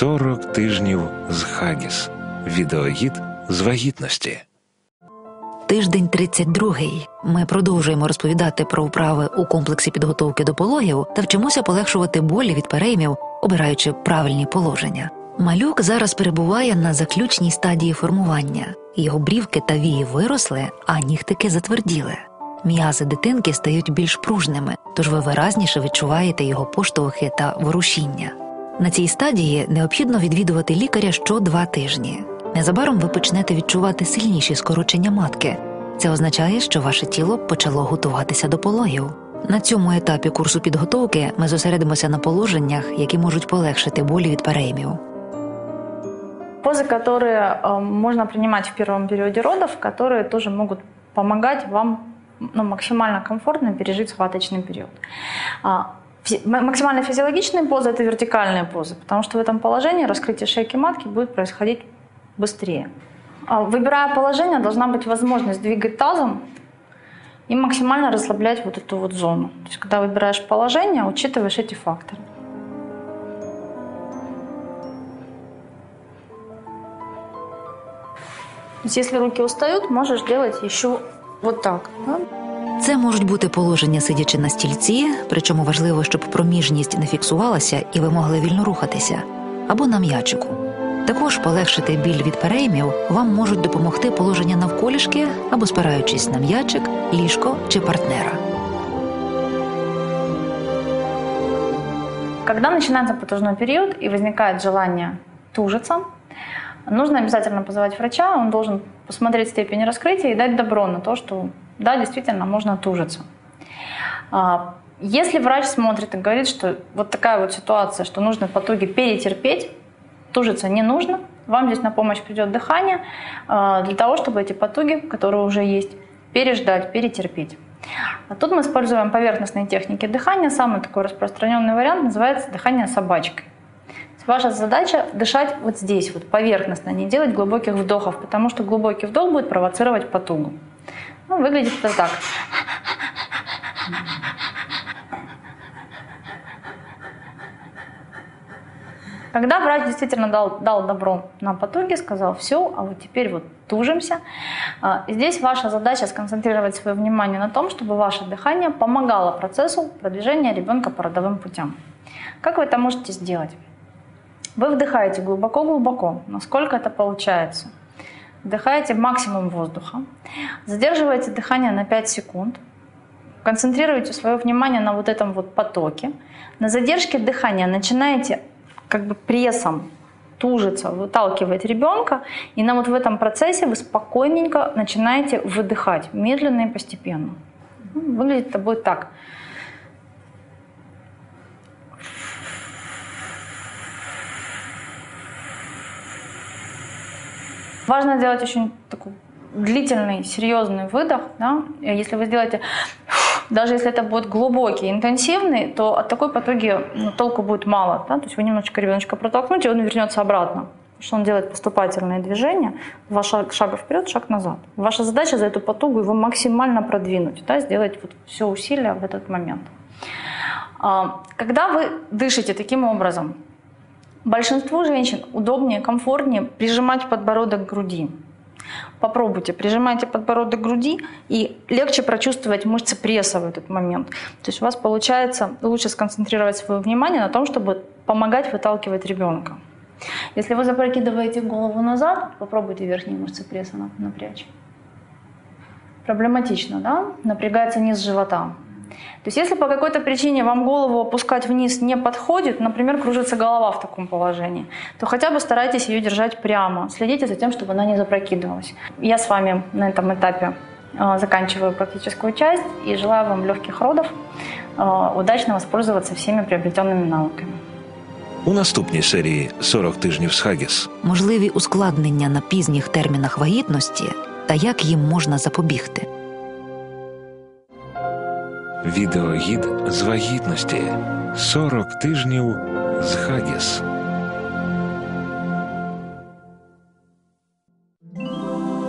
40 тижнів з Хагіс. Відеогід з вагітності. Тиждень 32. Ми продовжуємо розповідати про вправи у комплексі підготовки до пологів та вчимося полегшувати болі від переймів, обираючи правильні положення. Малюк зараз перебуває на заключній стадії формування. Його брівки та вії виросли, а нігтики затверділи. М'язи дитинки стають більш пружними, тож ви виразніше відчуваєте його поштовхи та ворушіння. На цій стадії необхідно відвідувати лікаря що два тижні. Незабаром ви почнете відчувати сильніші скорочення матки. Це означає, що ваше тіло почало готуватися до пологів. На цьому етапі курсу підготовки ми зосередимося на положеннях, які можуть полегшити болі від переймів. Позы, которые э, можно принимать в первом периоде родов, которые тоже могут помогать вам ну, максимально комфортно пережить схваточный период. Максимально физиологичные позы – это вертикальные позы, потому что в этом положении раскрытие шейки матки будет происходить быстрее. А, Выбирая положение, должна быть возможность двигать тазом и максимально расслаблять вот эту вот зону. То есть, когда выбираешь положение, учитываешь эти факторы. То есть, если руки устают, можешь делать еще вот так. да? Це можуть бути положення сидячи на стільці, причому важливо, щоб проміжність не фіксувалася і ви могли вільно рухатися, або на м'ячику. Також полегшити біль від переймів вам можуть допомогти положення навколішки або спираючись на м'ячик, ліжко чи партнера. Когда начинается потужной период и возникает желание тужиться, нужно обязательно позвать врача, он должен посмотреть степень раскрытия и дать добро на то, что да, действительно можно тужиться. А, Если врач смотрит и говорит, что вот такая вот ситуация, что нужно потуги перетерпеть, тужиться не нужно, вам здесь на помощь придет дыхание а, для того, чтобы эти потуги, которые уже есть, переждать, перетерпеть. А тут мы используем поверхностные техники дыхания. Самый такой распространенный вариант называется дыхание собачкой. Ваша задача дышать вот здесь, вот поверхностно, не делать глубоких вдохов, потому что глубокий вдох будет провоцировать потугу. Ну, выглядит это так. Когда врач действительно дал, дал добро на потуги, сказал, все, а вот теперь вот тужимся, а, здесь ваша задача сконцентрировать свое внимание на том, чтобы ваше дыхание помогало процессу продвижения ребенка по родовым путям. Как вы это можете сделать? Вы вдыхаете глубоко-глубоко, насколько это получается. Вдыхаете максимум воздуха, задерживаете дыхание на 5 секунд, концентрируете свое внимание на вот этом вот потоке. На задержке дыхания начинаете как бы прессом тужиться, выталкивать ребенка, и на вот в этом процессе вы спокойненько начинаете выдыхать, медленно и постепенно. Ну, Выглядит это будет так. Важно делать очень такой длительный, серьезный выдох. Да? Если вы сделаете, даже если это будет глубокий, интенсивный, то от такой потуги ну, толку будет мало. Да? То есть вы немножечко ребеночка протолкнете, и он вернется обратно. Что он делает поступательные движения, два шага, шага вперед, шаг назад. Ваша задача за эту потугу его максимально продвинуть, да? сделать вот все усилия в этот момент. А, Когда вы дышите таким образом, большинству женщин удобнее, комфортнее прижимать подбородок к груди. Попробуйте, прижимайте подбородок к груди и легче прочувствовать мышцы пресса в этот момент. То есть у вас получается лучше сконцентрировать свое внимание на том, чтобы помогать выталкивать ребенка. Если вы запрокидываете голову назад, попробуйте верхние мышцы пресса нап- напрячь. Проблематично, да? Напрягается низ живота. То есть если по какой-то причине вам голову опускать вниз не подходит, например, кружится голова в таком положении, то хотя бы старайтесь ее держать прямо. Следите за тем, чтобы она не запрокидывалась. Я с вами на этом этапе э, заканчиваю практическую часть и желаю вам легких родов, э, удачно воспользоваться всеми приобретенными навыками. У наступній серії 40 тижнів з Хагіс. можливі ускладнення на пізніх термінах вагітності та як їм можна запобігти. Відеогід з вагітності. 40 тижнів з Хагіс.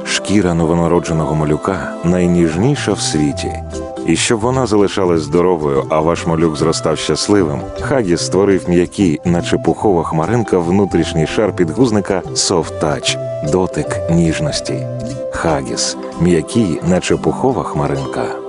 Шкіра новонародженого малюка найніжніша в світі. І щоб вона залишалась здоровою, а ваш малюк зростав щасливим, Хагіс створив м'який, наче пухова хмаринка, внутрішній шар підгузника Soft Touch – дотик ніжності. Хагіс м'який, наче пухова хмаринка.